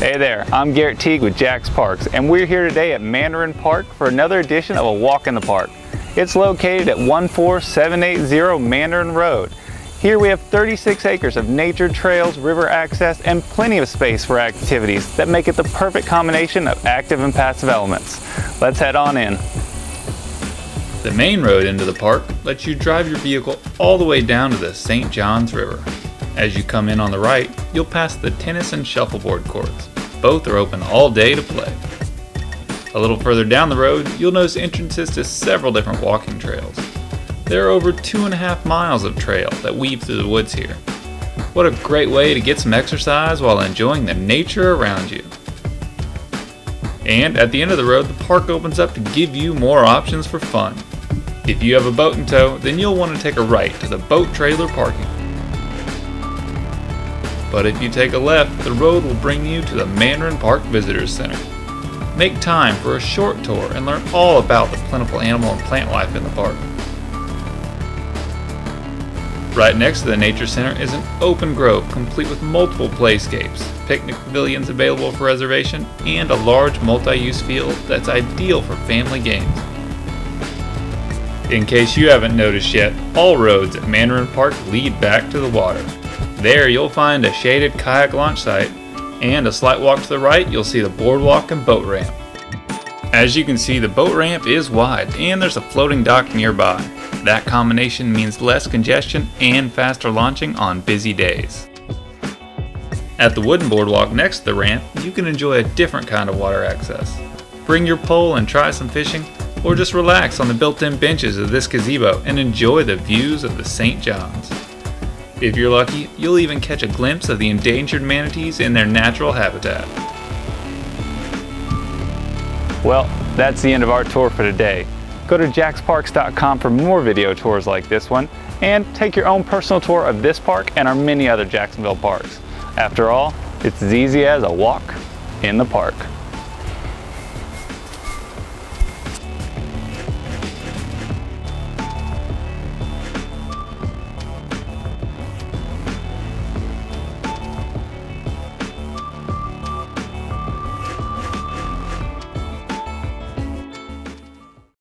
Hey there, I'm Garrett Teague with Jax Parks, and we're here today at Mandarin Park for another edition of A Walk in the Park. It's located at 14780 Mandarin Road. Here we have 36 acres of nature trails, river access, and plenty of space for activities that make it the perfect combination of active and passive elements. Let's head on in. The main road into the park lets you drive your vehicle all the way down to the St. Johns River. As you come in on the right, you'll pass the tennis and shuffleboard courts. Both are open all day to play. A little further down the road, you'll notice entrances to several different walking trails. There are over two and a half miles of trail that weave through the woods here. What a great way to get some exercise while enjoying the nature around you. And at the end of the road, the park opens up to give you more options for fun. If you have a boat in tow, then you'll want to take a right to the boat trailer parking. But if you take a left, the road will bring you to the Mandarin Park Visitors Center. Make time for a short tour and learn all about the plentiful animal and plant life in the park. Right next to the Nature Center is an open grove complete with multiple playscapes, picnic pavilions available for reservation, and a large multi-use field that's ideal for family games. In case you haven't noticed yet, all roads at Mandarin Park lead back to the water. There you'll find a shaded kayak launch site, and a slight walk to the right you'll see the boardwalk and boat ramp. As you can see the boat ramp is wide and there's a floating dock nearby. That combination means less congestion and faster launching on busy days. At the wooden boardwalk next to the ramp, you can enjoy a different kind of water access. Bring your pole and try some fishing, or just relax on the built-in benches of this gazebo and enjoy the views of the St. Johns. If you're lucky, you'll even catch a glimpse of the endangered manatees in their natural habitat. Well, that's the end of our tour for today. Go to jaxparks.com for more video tours like this one, and take your own personal tour of this park and our many other Jacksonville parks. After all, it's as easy as a walk in the park.